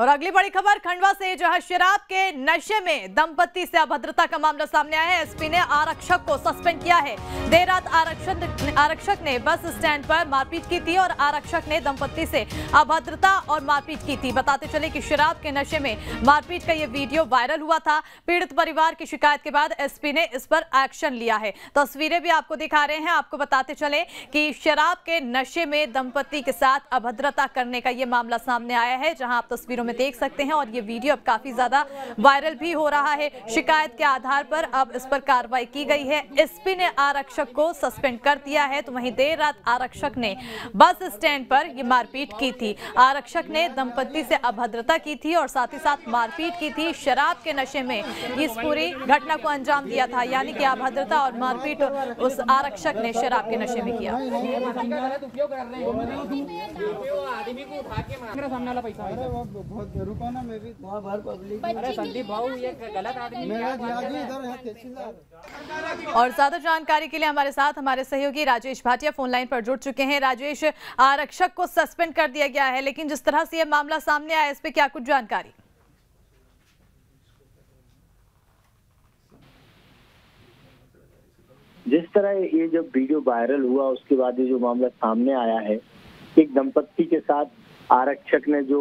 और अगली बड़ी खबर खंडवा से, जहाँ शराब के नशे में दंपति से अभद्रता का मामला सामने आया है। एसपी ने आरक्षक को सस्पेंड किया है। देर रात आरक्षक आरक्षक ने बस स्टैंड पर मारपीट की थी और आरक्षक ने दंपति से अभद्रता और मारपीट की थी। बताते चले कि शराब के नशे में मारपीट का यह वीडियो वायरल हुआ था। पीड़ित परिवार की शिकायत के बाद एसपी ने इस पर एक्शन लिया है। तस्वीरें भी आपको दिखा रहे हैं। आपको बताते चले कि शराब के नशे में दंपति के साथ अभद्रता करने का यह मामला सामने आया है, जहाँ आप तस्वीरों में देख सकते हैं और ये वीडियो अब काफ़ी ज़्यादा वायरल भी हो रहा है। शिकायत के आधार पर अब इस पर कार्रवाई की गई है। एसपी ने आरक्षक को सस्पेंड कर दिया है तो वहीं देर रात आरक्षक ने बस स्टैंड पर ये मारपीट की थी। आरक्षक ने दंपति से अभद्रता की थी और साथ ही साथ मारपीट की थी। शराब के नशे में इस पूरी घटना को अंजाम दिया था, यानी कि अभद्रता और मारपीट उस आरक्षक ने शराब के नशे में किया। आदमी को उठा के बहुत रुको ना मैं भी वहाँ भर पब्लिक अरे संदीप भाऊ ये गलत आदमी है। और ज़्यादा जानकारी के लिए हमारे साथ हमारे सहयोगी राजेश भाटिया फ़ोन लाइन पर जुड़ चुके हैं। राजेश आरक्षक को सस्पेंड कर दिया गया है लेकिन जिस तरह से यह मामला सामने आया इस पे क्या कुछ जानकारी? जिस तरह ये जब वीडियो वायरल हुआ उसके बाद ये जो मामला सामने आया है एक दंपत्ति के साथ आरक्षक ने जो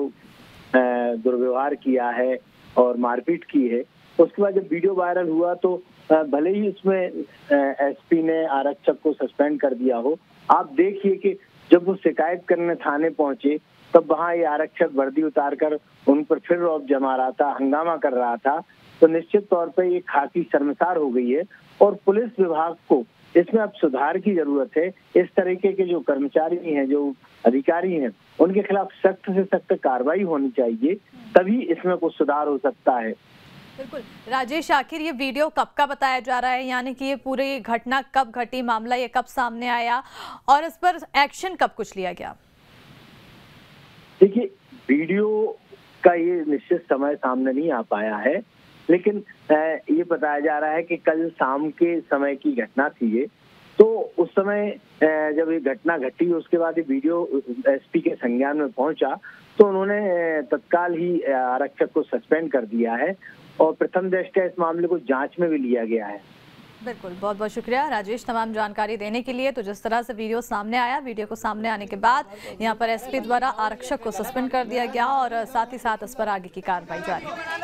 दुर्व्यवहार किया है और मारपीट की है। उसके बाद जब वीडियो वायरल हुआ तो भले ही इसमें एसपी ने आरक्षक को सस्पेंड कर दिया हो, आप देखिए कि जब वो शिकायत करने थाने पहुँचे, तब वहाँ ये आरक्षक वर्दी उतारकर उन पर फिर रौब जमा रहा था, हंगामा कर रहा था। तो निश्चित तौर पे ये खासी शर्मसार हो गई है और पुलिस विभाग को इसमें अब सुधार की ज़रूरत है। इस तरीके के जो कर्मचारी हैं जो अधिकारी हैं उनके खिलाफ सख्त से सख्त कार्रवाई होनी चाहिए तभी इसमें कुछ सुधार हो सकता है। बिल्कुल। राजेश आखिर ये वीडियो कब का बताया जा रहा है? यानी कि ये पूरी घटना कब घटी मामला ये कब सामने आया? और इस पर एक्शन कब कुछ लिया गया? देखिए वीडियो का ये निश्चित समय सामने नहीं आ पाया है। लेकिन ये बताया जा रहा है कि कल शाम के समय की घटना थी ये। तो उस समय जब ये घटना घटी, उसके बाद ये वीडियो एसपी के संज्ञान में पहुँचा तो उन्होंने तत्काल ही आरक्षक को सस्पेंड कर दिया है और प्रथम दृष्टया इस मामले को जाँच में भी लिया गया है। बिल्कुल बहुत बहुत शुक्रिया। राजेश, तमाम जानकारी देने के लिए तो जिस तरह से वीडियो सामने आया, वीडियो को सामने आने के बाद, यहाँ पर एसपी द्वारा आरक्षक को सस्पेंड कर दिया गया और साथ ही साथ इस पर आगे की कार्रवाई जारी।